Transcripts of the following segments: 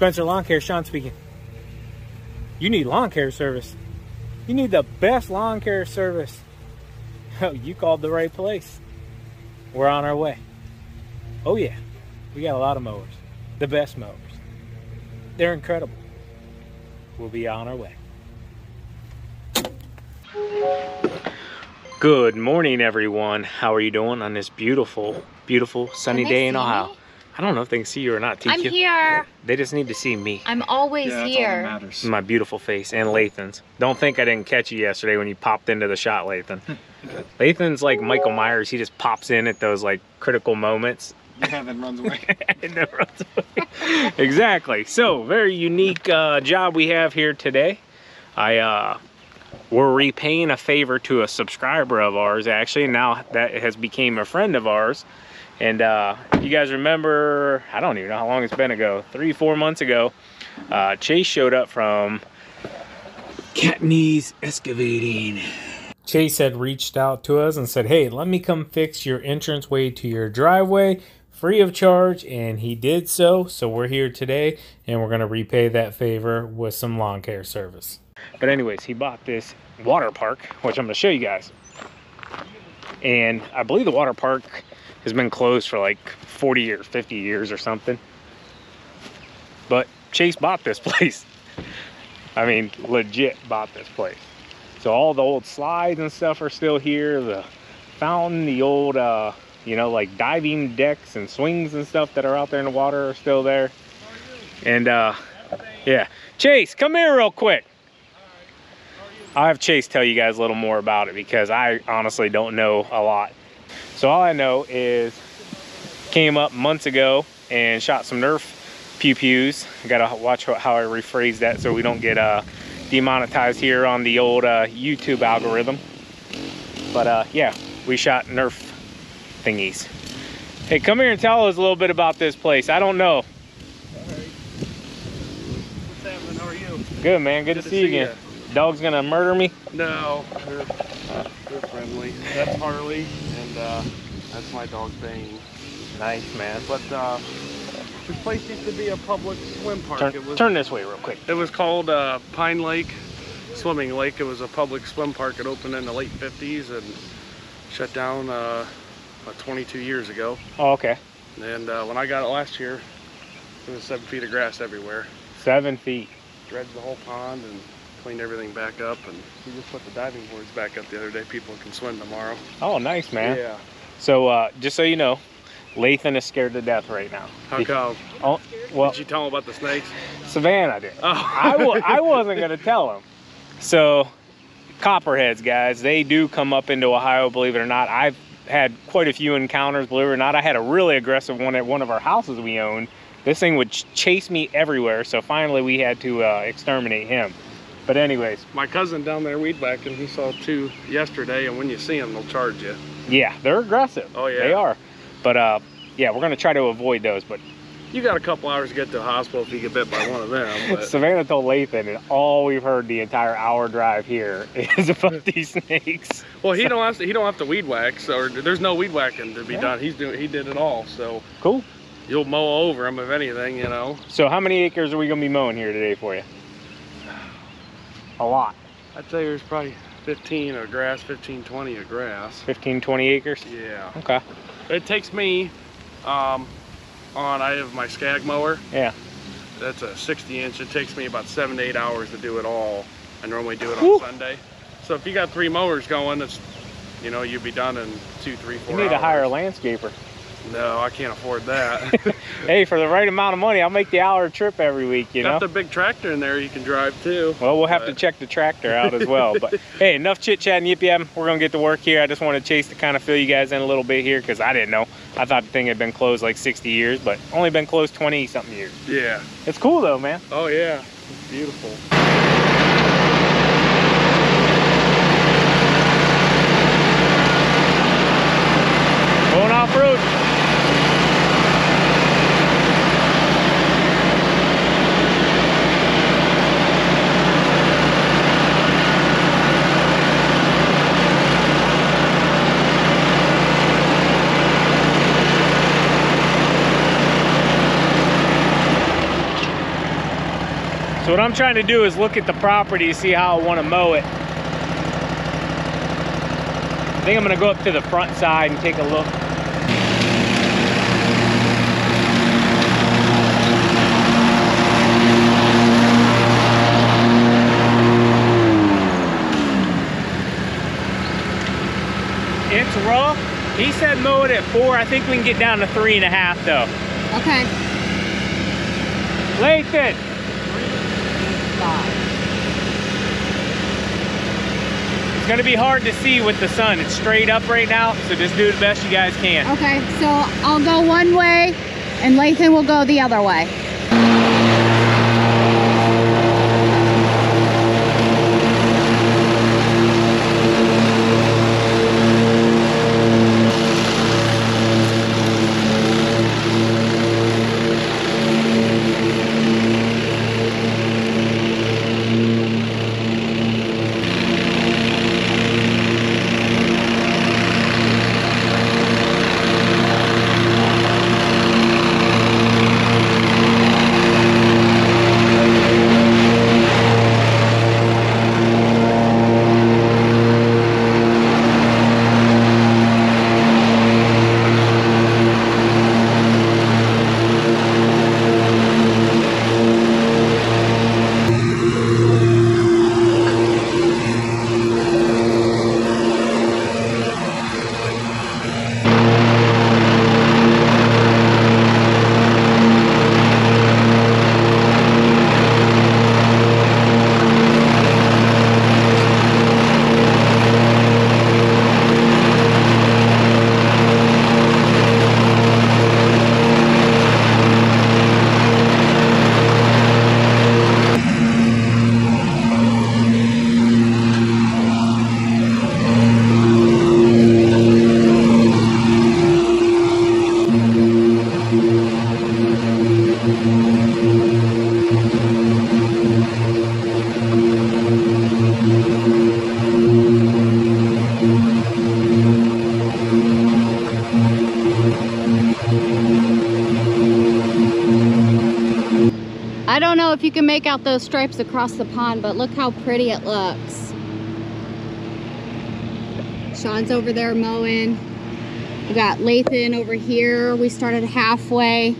Spencer Lawn Care, Sean speaking. You need lawn care service. You need the best lawn care service. Oh, you called the right place. We're on our way. Oh yeah, we got a lot of mowers. The best mowers. They're incredible. We'll be on our way. Good morning, everyone. How are you doing on this beautiful, beautiful sunny day in Ohio? Me? I don't know if they can see you or not, TQ. I'm here. They just need to see me. I'm always Yeah, that's all that here. matters. My beautiful face and Lathan's. Don't think I didn't catch you yesterday when you popped into the shot, Lathan. Lathan's like Michael Myers. He just pops in at those like critical moments Yeah, then runs away. and then runs away. exactly. So very unique uh, job we have here today. I uh, we're repaying a favor to a subscriber of ours actually. Now that has became a friend of ours. And uh, if you guys remember, I don't even know how long it's been ago, three, four months ago, uh, Chase showed up from Catanese Excavating. Chase had reached out to us and said, Hey, let me come fix your entranceway to your driveway free of charge. And he did so. So we're here today and we're going to repay that favor with some lawn care service. But, anyways, he bought this water park, which I'm going to show you guys. And I believe the water park has been closed for like 40 or 50 years or something. But Chase bought this place. I mean, legit bought this place. So all the old slides and stuff are still here. The fountain, the old, uh, you know, like diving decks and swings and stuff that are out there in the water are still there. And uh, yeah, Chase, come here real quick. I'll have Chase tell you guys a little more about it because I honestly don't know a lot. So all I know is came up months ago and shot some Nerf pew pews. I gotta watch how I rephrase that so we don't get uh, demonetized here on the old uh, YouTube algorithm. But uh, yeah, we shot Nerf thingies. Hey, come here and tell us a little bit about this place. I don't know. What's happening? How are you? Good man, good, to, see you again. Dog's gonna murder me. No, they're, they're friendly. That's Harley, uh, that's my dog Bane. Nice man. But uh, this place used to be a public swim park. Turn, it was turn this way real quick. it was called uh, Pine Lake Swimming Lake. It was a public swim park. It opened in the late 50s and shut down uh, about 22 years ago. Oh, okay. And uh, when I got it last year, there was seven feet of grass everywhere. Seven feet. Dredged the whole pond and cleaned everything back up. And we just put the diving boards back up the other day. People can swim tomorrow. Oh, nice man. Yeah. So uh, just so you know, Lathan is scared to death right now. How come? Oh, well, Did you tell him about the snakes? Savannah did. Oh, I w- I wasn't gonna tell him. So, copperheads, guys, they do come up into Ohio. Believe it or not, I've had quite a few encounters. Believe it or not, I had a really aggressive one at one of our houses we owned. This thing would ch- chase me everywhere. So finally, we had to uh, exterminate him. But anyways, My cousin down there weed whacking, he saw two yesterday, and when you see them, they'll charge you. yeah, they're aggressive. Oh, yeah. they are. But uh, yeah, we're gonna try to avoid those. But You got a couple hours to get to the hospital if you get bit by one of them. But Savannah told Lathan, and all we've heard the entire hour drive here is about these snakes. well, he don't have to. He don't have to weed whack, so or there's no weed whacking to be Yeah. done. He's doing. He did it all, so Cool. you'll mow over them if anything, you know. So how many acres are we gonna be mowing here today for you? A lot. I'd say there's probably 15 of grass, 15, 20 of grass. 15, 20 acres? Yeah. Okay. It takes me, um, on I have my scag mower. Yeah. That's a 60 inch. It takes me about seven to eight hours to do it all. I normally do it on Whew. Sunday. So if you got three mowers going, it's, you know, you'd be done in two, three, You four need to hire a hours. landscaper. No, I can't afford that. Hey, for the right amount of money, I'll make the hour trip every week, you know? got the big tractor in there you can drive too. Well, we'll have to check the tractor out as well. But hey, enough chit chat and yip yap. We're gonna get to work here. I just wanted to Chase to kind of fill you guys in a little bit here because I didn't know. I thought the thing had been closed like 60 years, but only been closed 20 something years. Yeah. It's cool though, man. Oh yeah. It's beautiful. Going off So what I'm trying to do is look at the property to see how I want to mow it. I think I'm gonna go up to the front side and take a look. It's rough. He said mow it at four. I think we can get down to three and a half though. Okay. Lathan, it's gonna be hard to see with the sun. It's straight up right now, so just do the best you guys can. Okay, so I'll go one way and Lathan will go the other way. Make out those stripes across the pond, but look how pretty it looks. Sean's over there mowing. We got Lathan over here. We started halfway.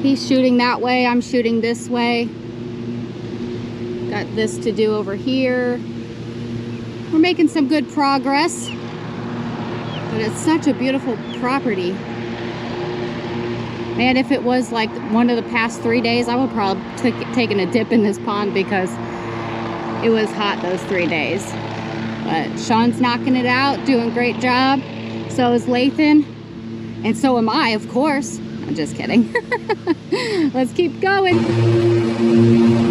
He's shooting that way. I'm shooting this way. Got this to do over here. We're making some good progress. But it's such a beautiful property. Man, if it was like one of the past three days, I would probably take taken a dip in this pond because it was hot those three days. But Sean's knocking it out, doing great job. So is Lathan. And so am I, of course. I'm just kidding. Let's keep going.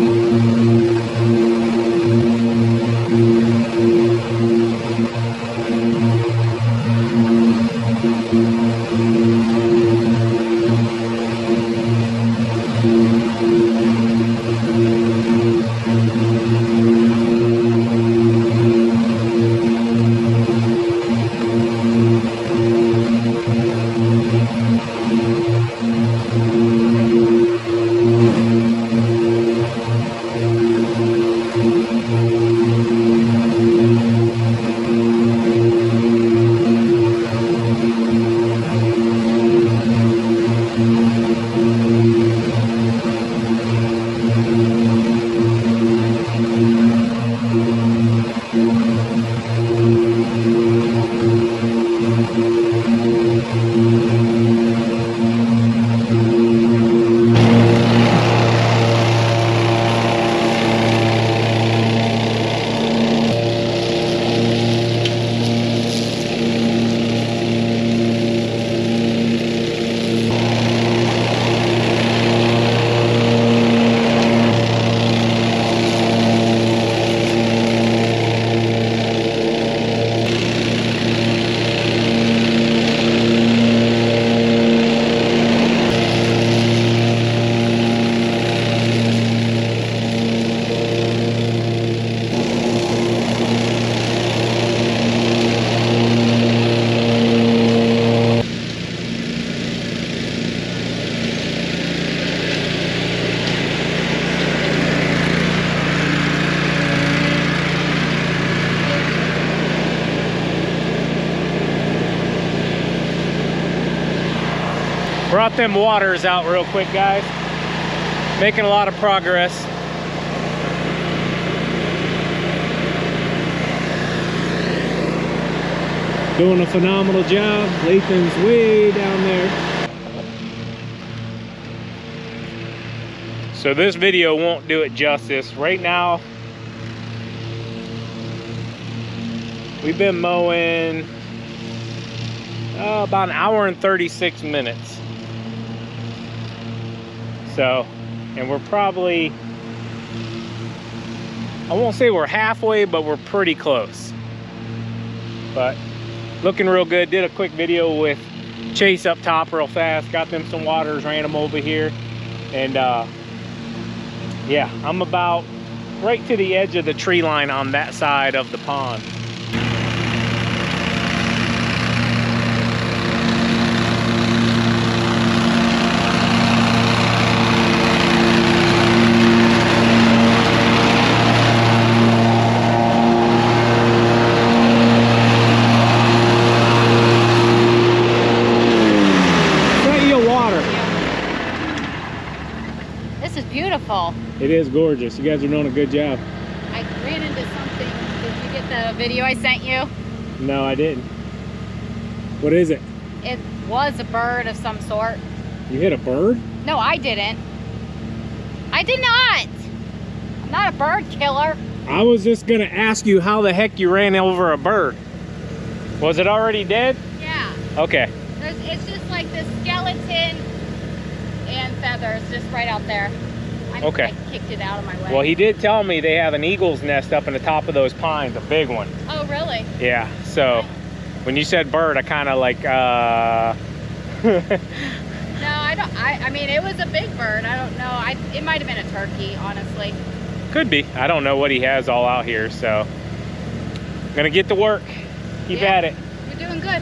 Brought them waters out real quick, guys. Making a lot of progress. Doing a phenomenal job. Lathan's way down there. So this video won't do it justice. Right now, we've been mowing uh, about an hour and 36 minutes. So, and we're probably, I won't say we're halfway, but we're pretty close. But looking real good. Did a quick video with Chase up top real fast. Got them some waters, ran them over here. And uh, yeah, I'm about right to the edge of the tree line on that side of the pond. beautiful. It is gorgeous. You guys are doing a good job. I ran into something. Did you get the video I sent you? No, I didn't. What is it? It was a bird of some sort. You hit a bird? No, I didn't. I did not. I'm not a bird killer. I was just going to ask you how the heck you ran over a bird. Was it already dead? Yeah. Okay. There's, it's just like the skeleton and feathers just right out there. I, okay. I kicked it out of my way. Well, he did tell me they have an eagle's nest up in the top of those pines, a big one. Oh, really? Yeah. So when you said bird, I kind of like, uh... no, I don't, I, I mean, it was a big bird. I don't know. I, it might have been a turkey, honestly. Could be. I don't know what he has all out here, so. I'm gonna get to work. Keep yeah, at it. You're doing good.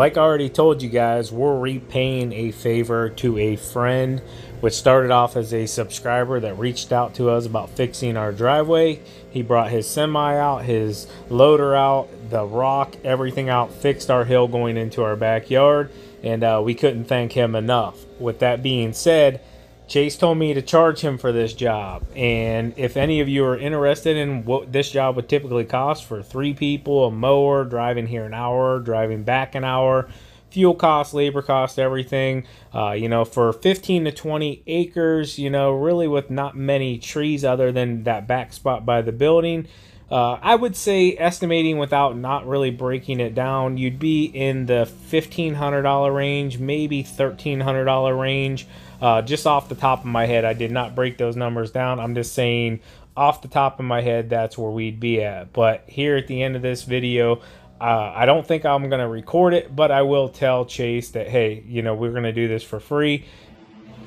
Like I already told you guys, we're repaying a favor to a friend, which started off as a subscriber that reached out to us about fixing our driveway. He brought his semi out, his loader out, the rock, everything out, fixed our hill going into our backyard, and uh, we couldn't thank him enough. With that being said, Chase told me to charge him for this job. And if any of you are interested in what this job would typically cost for three people, a mower, driving here an hour, driving back an hour, fuel costs, labor costs, everything, uh, you know, for 15 to 20 acres, you know, really with not many trees other than that back spot by the building. Uh, I would say, estimating without not really breaking it down, you'd be in the $1,500 range, maybe $1,300 range. Uh, just off the top of my head, I did not break those numbers down. I'm just saying off the top of my head, that's where we'd be at. But here at the end of this video, uh, I don't think I'm going to record it, but I will tell Chase that, hey, you know, we're going to do this for free.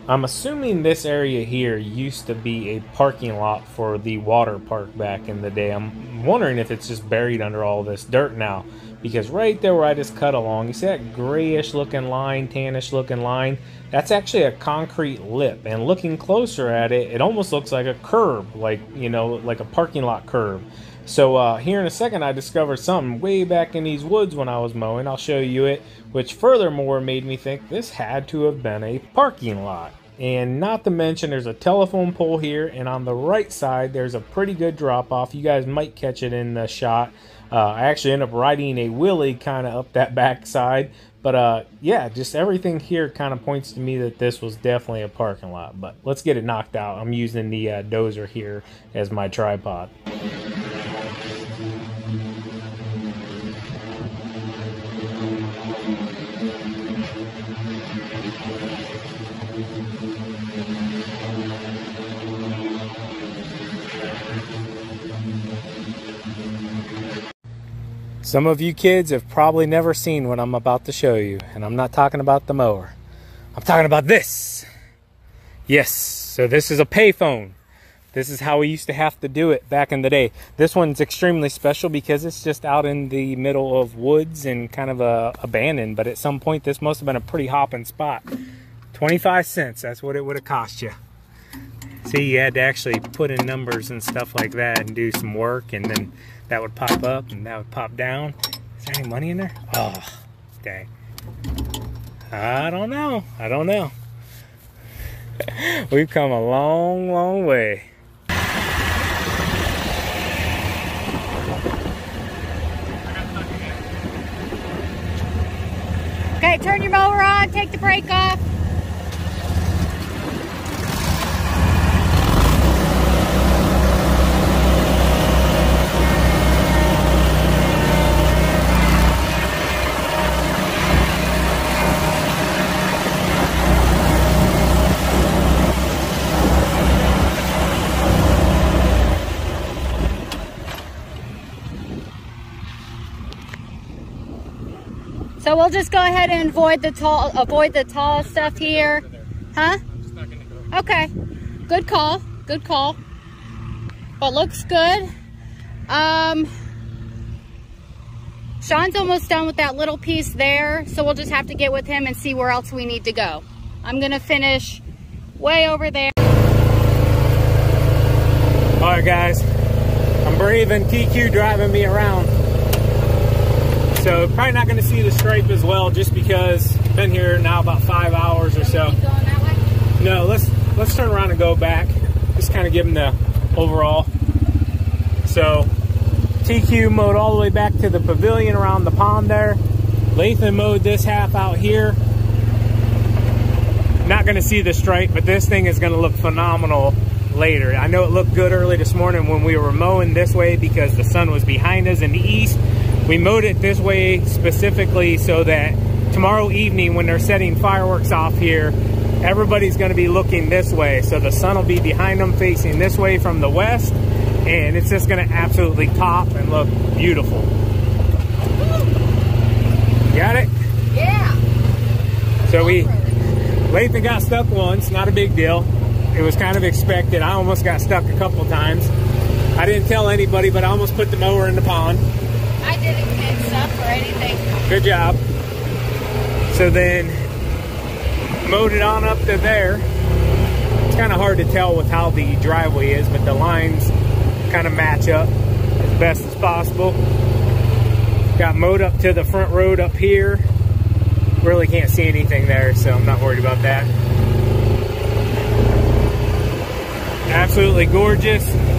I'm assuming this area here used to be a parking lot for the water park back in the day. I'm wondering if it's just buried under all this dirt now. Because right there where I just cut along, you see that grayish looking line, tannish looking line? That's actually a concrete lip. And looking closer at it, it almost looks like a curb, like, you know, like a parking lot curb. So uh, here in a second, I discovered something way back in these woods when I was mowing. I'll show you it, which furthermore made me think this had to have been a parking lot. And not to mention, there's a telephone pole here, and on the right side, there's a pretty good drop off. You guys might catch it in the shot. Uh, I actually end up riding a wheelie kind of up that back side. But uh, yeah, just everything here kind of points to me that this was definitely a parking lot. But let's get it knocked out. I'm using the uh, dozer here as my tripod. Some of you kids have probably never seen what I'm about to show you, and I'm not talking about the mower. I'm talking about this. Yes, so this is a payphone. This is how we used to have to do it back in the day. This one's extremely special because it's just out in the middle of woods and kind of uh, abandoned, but at some point this must have been a pretty hopping spot. 25 cents, that's what it would have cost you. See, you had to actually put in numbers and stuff like that and do some work and then that would pop up and that would pop down. Is there any money in there? Oh, dang. I don't know. I don't know. We've come a long, long way. Okay, turn your mower on, take the brake off. We'll just go ahead and avoid the tall, avoid the tall stuff here. Huh? Okay. Good call. Good call. But looks good. Um, Sean's almost done with that little piece there. So we'll just have to get with him and see where else we need to go. I'm to finish way over there. All right, guys. I'm braving TQ driving me around. So probably not going to see the stripe as well just because I've been here now about five hours or so. No, let's let's turn around and go back. Just kind of give them the overall. So TQ mowed all the way back to the pavilion around the pond there. Lathan mowed this half out here. Not going to see the stripe, but this thing is going to look phenomenal later. I know it looked good early this morning when we were mowing this way because the sun was behind us in the east. We mowed it this way specifically so that tomorrow evening when they're setting fireworks off here, everybody's gonna be looking this way. So the sun will be behind them facing this way from the west and it's just gonna absolutely top and look beautiful. Got it? Yeah. So we, Lathan got stuck once, not a big deal. It was kind of expected. I almost got stuck a couple times. I didn't tell anybody, but I almost put the mower in the pond. I didn't or anything. Good job. So then mowed it on up to there. It's kind of hard to tell with how the driveway is, but the lines kind of match up as best as possible. Got mowed up to the front road up here. Really can't see anything there, so I'm not worried about that. Absolutely gorgeous.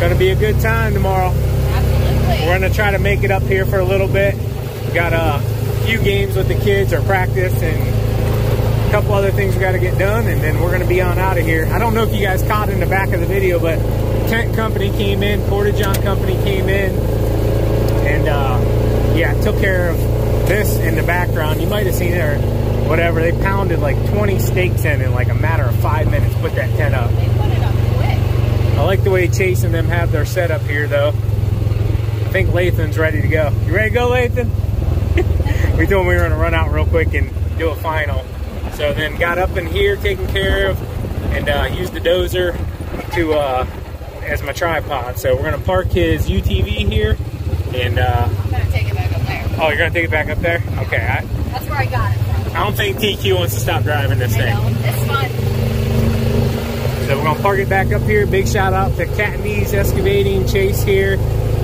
Gonna be a good time tomorrow. Absolutely. We're gonna try to make it up here for a little bit. Got a few games with the kids or practice and a couple other things we gotta get done and then we're gonna be on out of here. I don't know if you guys caught in the back of the video, but tent company came in, Porta John company came in and uh, yeah, took care of this in the background. You might have seen it or whatever. They pounded like 20 stakes in in like a matter of five minutes, put that tent up. They put it up quick. I like the way Chase and them have their setup here, though. I think Lathan's ready to go. You ready to go, Lathan? we told him we were going to run out real quick and do a final. So then got up in here, taken care of, and uh, used the dozer to uh, as my tripod. So we're gonna park his UTV here, and uh, I'm gonna take it back up there. oh, you're gonna take it back up there? Okay. I, That's where I got it from. I don't think TQ wants to stop driving this I thing. know, it's fun. So we're gonna park it back up here. Big shout out to Catanese Excavating, Chase here,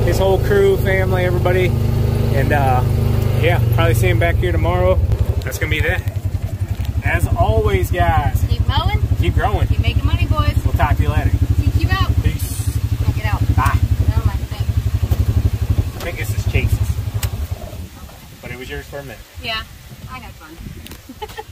his whole crew, family, everybody. And uh, yeah, probably see him back here tomorrow. That's gonna be that. As always, guys, Keep mowing, keep growing. keep making money, boys. We'll talk to you later. Keep you out. Peace. Now get out. Bye. No. I think this is Chase's. But it was yours for a minute. Yeah, I had fun.